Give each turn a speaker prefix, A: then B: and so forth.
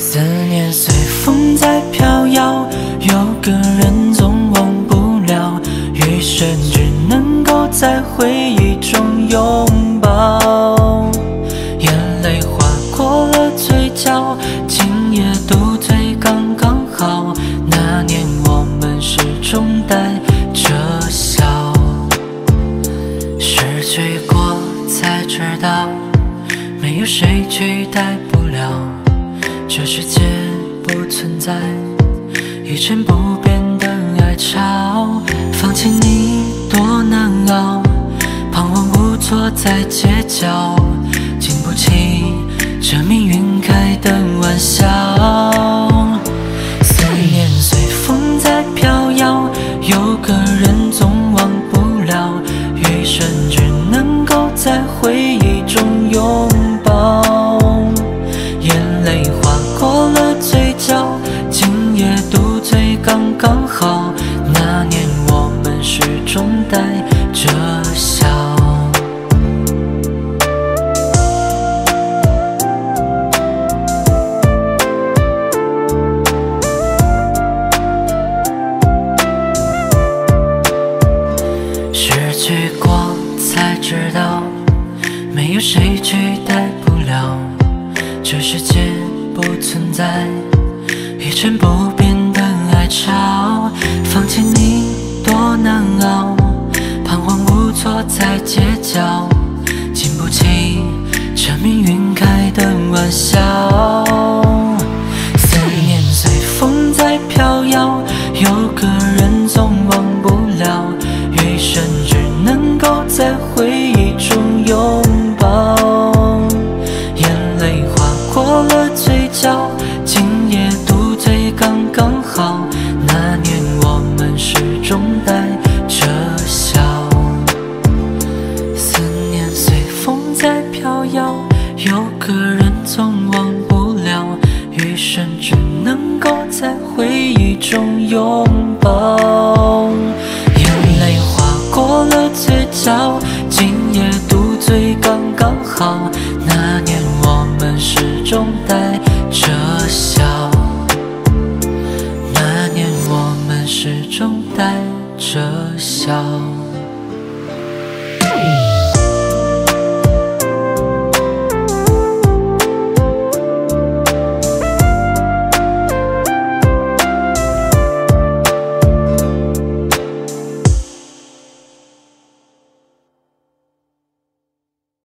A: 思念随风在飘摇，有个人总忘不了，余生只能够在回忆中拥抱。眼泪划过了嘴角，今夜独醉刚刚好。那年我们始终带着笑，失去过才知道，没有谁取代不了。这世界不存在一成不变的爱潮，放弃你多难熬，彷徨无措在街角，经不起这命运开的玩笑。思念随风在飘摇，有个人总忘不了，余生只能够在回那年我们始终带着笑。失去过才知道，没有谁取代不了。这世界不存在一成不变潮，放弃你多难熬，彷徨无措在街角，经不起这命运开的玩笑。思念随风在飘摇，有个带着笑思念随风在飘摇有个人总忘不了余生只能够在回忆中拥抱。眼泪划过了嘴角今夜独醉刚刚好。那年我们始终带着笑那年我们始终带着笑。